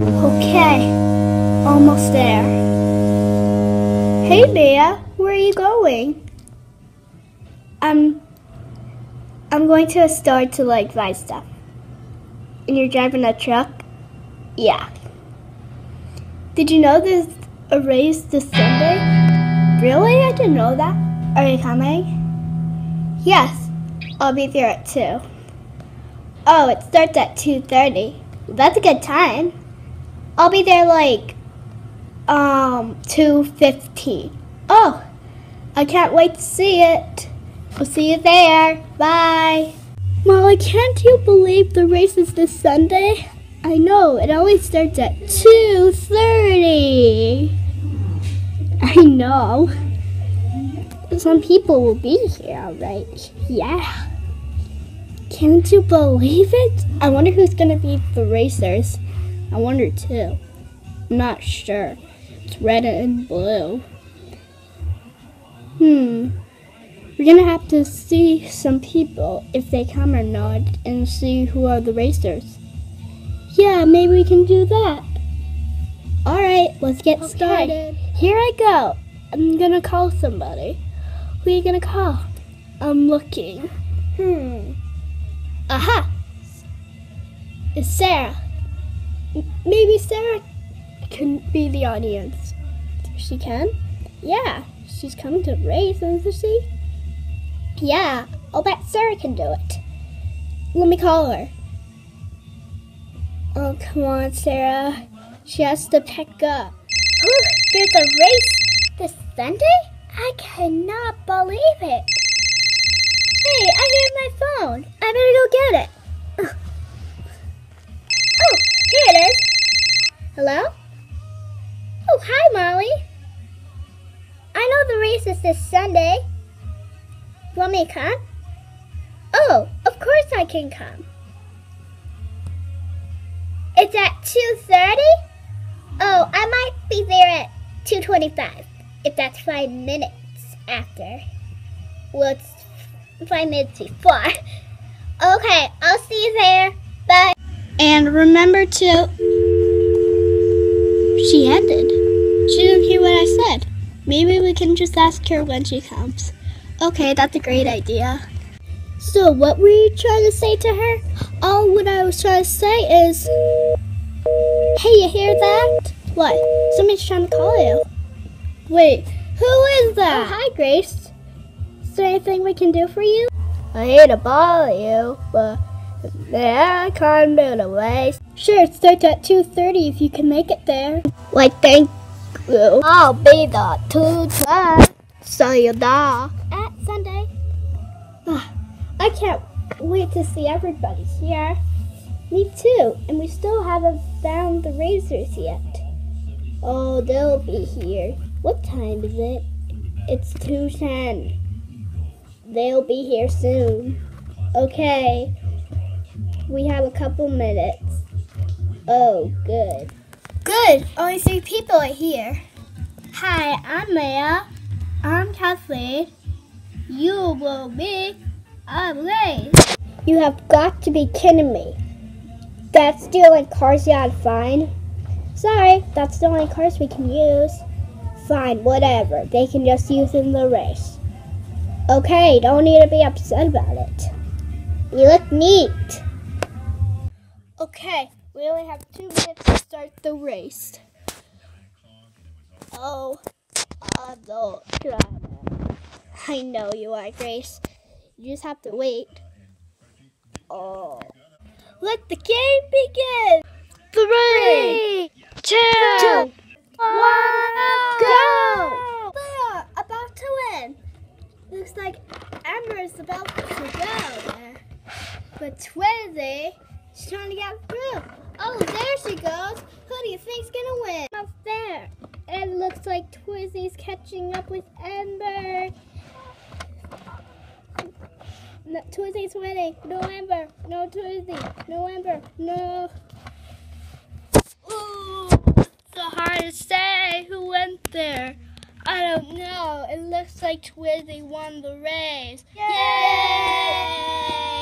Okay, almost there. Hey Mia, where are you going? I'm I'm going to a store to like buy stuff. And you're driving a truck? Yeah. Did you know there's a race this Sunday? Really? I didn't know that. Are you coming? Yes. I'll be there at 2. Oh, it starts at 2.30. That's a good time. I'll be there like um 2.15. Oh, I can't wait to see it. We'll see you there. Bye. Molly, can't you believe the race is this Sunday? I know, it only starts at 2.30. I know. Some people will be here, right? Yeah. Can't you believe it? I wonder who's gonna be the racers. I wonder too. I'm not sure. It's red and blue. Hmm. We're gonna have to see some people if they come or not and see who are the racers. Yeah, maybe we can do that. Alright, let's get Okay. started. Here I go. I'm gonna call somebody. Who are you gonna call? I'm looking. Hmm. Aha! It's Sarah. Maybe Sarah can be the audience. She can? Yeah, she's coming to race, isn't she? Yeah, I'll bet Sarah can do it. Let me call her. Oh, come on, Sarah. She has to pick up. Ooh, there's a race this Sunday? I cannot believe it. Hey, I hear my phone. I better go get it. Oh, here it is. Hello? Oh, hi, Molly. I know the race is this Sunday. Want me to come? Oh, of course I can come. It's at 2.30? Oh, I might be there at 2.25, if that's five minutes after. Well, it's five minutes before. Okay, I'll see you there. Bye. And remember to... She ended. She didn't hear what I said. Maybe we can just ask her when she comes. Okay, that's a great idea. So, what were you trying to say to her? All what I was trying to say is. Hey, you hear that? What? Somebody's trying to call you. Wait, who is that? Oh, hi, Grace. Is there anything we can do for you? I hate to bother you, but yeah, I can't do the race. Sure, it starts at 2.30 if you can make it there. Why, thank you. I'll be the two you know. At Sunday. Ah, I can't wait to see everybody here. Me too, and we still haven't found the razors yet. Oh, they'll be here. What time is it? It's 2.10. They'll be here soon. Okay. We have a couple minutes. Oh, good. Good. Only three people are here. Hi, I'm Maya. I'm Kathleen. You will be a race. You have got to be kidding me. That's the only cars you had find? Sorry, that's the only cars we can use. Fine, whatever. They can just use in the race. Okay, don't need to be upset about it. You look neat. Okay, we only have two minutes to start the race. Oh, adult drama. I know you are, Grace. You just have to wait. Oh. Let the game begin! Three, two, two one, go! They're about to win. Looks like Amber is about to go there. But 20 Trying to get through. Oh, there she goes. Who do you think's gonna win? Up there. It looks like Twizzy's catching up with Ember. No, Twizzy's winning. No Ember. No Twizzy. No Ember. No. Ooh, so hard to say who went there. I don't know. It looks like Twizzy won the race. Yay! Yay!